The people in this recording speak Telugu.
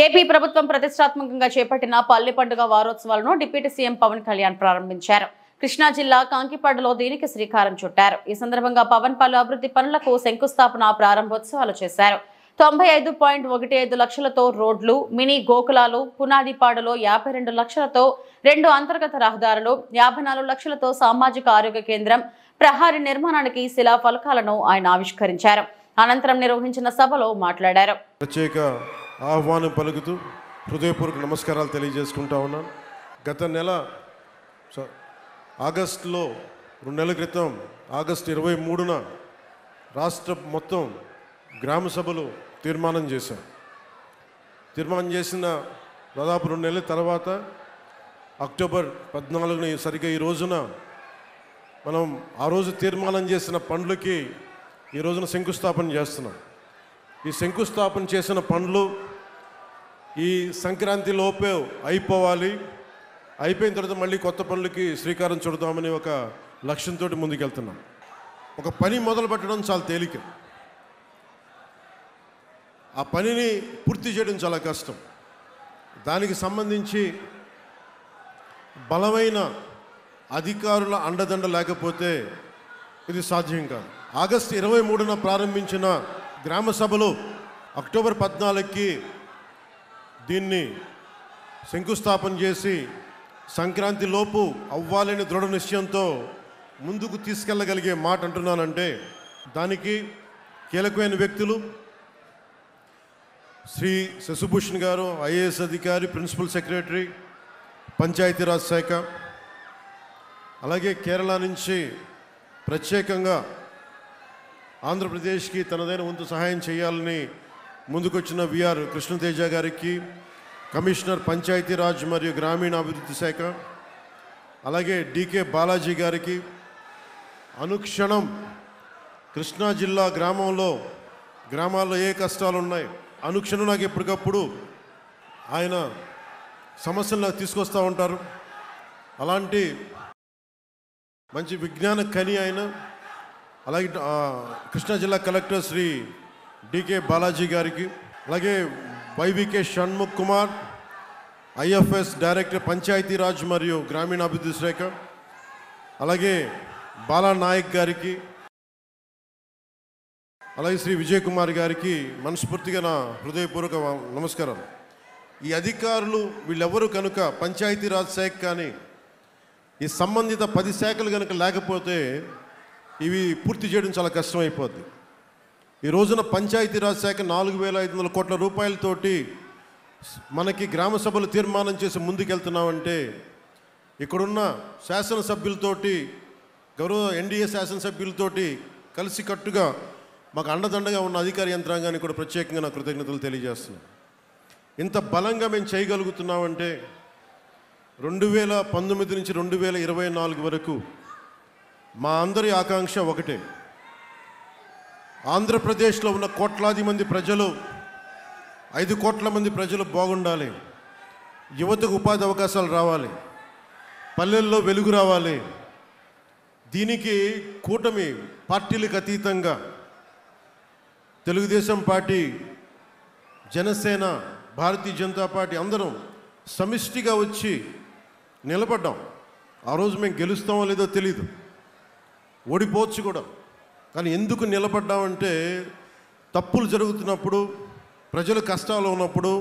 ఏపీ ప్రభుత్వం ప్రతిష్టాత్మకంగా చేపట్టిన పల్లె పండుగ వారోత్సవాలను డిప్యూటీ సీఎం పవన్ కళ్యాణ్ ప్రారంభించారు. కృష్ణా జిల్లా కాంకిపాడులో దీనికి శ్రీకారం చుట్టారు. ఈ సందర్భంగా పవన్ పలు అభివృద్ధి పనులకు శంకుస్థాపన ప్రారంభోత్సవాలు చేశారు. తొంభై ఐదు పాయింట్ ఒకటి ఐదు లక్షలతో రోడ్లు మినీ గోకులాలు పునాదిపాడులో యాభై రెండు లక్షలతో రెండు అంతర్గత రహదారులు యాభై నాలుగు లక్షలతో సామాజిక ఆరోగ్య కేంద్రం ప్రహారీ నిర్మాణానికి శిలా ఫలకాలను ఆయన ఆవిష్కరించారు. అనంతరం నిర్వహించిన సభలో మాట్లాడారు. ప్రత్యేక ఆహ్వానం పలుకుతూ హృదయపూర్వక నమస్కారాలు తెలియజేసుకుంటా ఉన్నాను. గత నెల స- ఆగస్టులో రెండు నెలల క్రితం ఆగస్టు ఇరవై మూడున రాష్ట్ర మొత్తం గ్రామ సభలు తీర్మానం చేశారు తీర్మానం చేసిన దాదాపు రెండు నెలల తర్వాత అక్టోబర్ పద్నాలుగున సరిగ్గా ఈ రోజున మనం ఆ రోజు తీర్మానం చేసిన పనులకి ఈ రోజున శంకుస్థాపన చేస్తున్నాం. ఈ శంకుస్థాపన చేసిన పండ్లు ఈ సంక్రాంతి లోపే అయిపోవాలి. అయిపోయిన తర్వాత మళ్ళీ కొత్త పనులకి శ్రీకారం చుడదామని ఒక లక్ష్యంతో ముందుకెళ్తున్నాం. ఒక పని మొదలు పెట్టడం చాలా తేలిక. ఆ పనిని పూర్తి చేయడం చాలా కష్టం. దానికి సంబంధించి బలమైన అధికారుల అండదండ లేకపోతే ఇది సాధ్యం కాదు. ఆగస్టు ఇరవై మూడున ప్రారంభించిన గ్రామ సభలు అక్టోబర్ పద్నాలుగుకి దీన్ని శంకుస్థాపన చేసి సంక్రాంతి లోపు అవ్వాలని దృఢ నిశ్చయంతో ముందుకు తీసుకెళ్ళగలిగే మాట అంటున్నానంటే దానికి కీలకమైన వ్యక్తులు శ్రీ శశిభూషణ్ గారు ఐఏఎస్ అధికారి ప్రిన్సిపల్ సెక్రటరీ పంచాయతీరాజ్ శాఖ అలాగే కేరళ నుంచి ప్రత్యేకంగా ఆంధ్రప్రదేశ్కి తనదైన వంతు సహాయం చేయాలని ముందుకొచ్చిన విఆర్ కృష్ణతేజ గారికి కమిషనర్ పంచాయతీరాజ్ మరియు గ్రామీణాభివృద్ధి శాఖ అలాగే డికే బాలాజీ గారికి అనుక్షణం కృష్ణా జిల్లా గ్రామంలో గ్రామాల్లో ఏ కష్టాలు ఉన్నాయి అనుక్షణం నాకు ఎప్పటికప్పుడు ఆయన సమస్యలు నాకు తీసుకొస్తూ ఉంటారు. అలాంటి మంచి విజ్ఞాన కని ఆయన అలాగే కృష్ణా జిల్లా కలెక్టర్ శ్రీ డికే బాలాజీ గారికి అలాగే Y V K Shanmukh Kumar IFS director Panchayati Raj మరియు గ్రామీణాభివృద్ధి శాఖ అలాగే బాలా నాయక్ గారికి అలాగే శ్రీ విజయ్ కుమార్ గారికి మనస్ఫూర్తిగా నా హృదయపూర్వక నమస్కారం ఈ అధికారులు వీళ్ళెవరు కనుక పంచాయతీరాజ్ శాఖ కానీ ఈ సంబంధిత పది శాఖలు కనుక లేకపోతే ఇవి పూర్తి చేయడం చాలా కష్టమైపోద్ది. ఈ రోజున పంచాయతీరాజ్ శాఖ నాలుగు వేల ఐదు వందల కోట్ల రూపాయలతోటి మనకి గ్రామ సభలు తీర్మానం చేసి ముందుకెళ్తున్నామంటే ఇక్కడున్న శాసనసభ్యులతోటి గౌరవ ఎన్డీఏ శాసనసభ్యులతోటి కలిసికట్టుగా మాకు అండదండగా ఉన్న అధికార యంత్రాంగానికి కూడా ప్రత్యేకంగా నా కృతజ్ఞతలు తెలియజేస్తున్నాను. ఇంత బలంగా మేము చేయగలుగుతున్నామంటే రెండు వేల పంతొమ్మిది నుంచి రెండు వేల ఇరవై నాలుగు వరకు మా అందరి ఆకాంక్ష ఒకటే. ఆంధ్రప్రదేశ్లో ఉన్న కోట్లాది మంది ప్రజలు ఐదు కోట్ల మంది ప్రజలు బాగుండాలి. యువతకు ఉపాధి అవకాశాలు రావాలి. పల్లెల్లో వెలుగు రావాలి. దీనికి కూటమి పార్టీలకు అతీతంగా తెలుగుదేశం పార్టీ జనసేన భారతీయ జనతా పార్టీ అందరం సమిష్టిగా వచ్చి నిలబడ్డాం. ఆ రోజు మేము గెలుస్తామో లేదో తెలీదు. ఓడిపోవచ్చు కూడా. కానీ ఎందుకు నిలబడ్డామంటే తప్పులు జరుగుతున్నప్పుడు ప్రజలు కష్టాలు ఉన్నప్పుడు